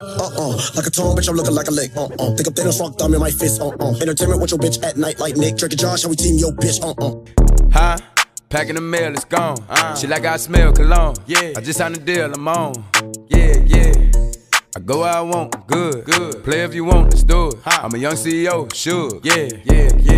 Uh-uh, like a tall bitch, I'm looking like a lick. Uh-uh, think I'm Thanos, rock thumb in my fist. Uh-uh, entertainment with your bitch at night like Nick. Drake and Josh, how we team your bitch. Uh-uh. Huh? Packing the mail, it's gone. Uh, she like I smell cologne. Yeah. I just signed a deal, I'm on. Yeah, yeah. I go where I want, good, good. Play if you want, let's do it. I'm a young CEO, Suge. Yeah, yeah, yeah.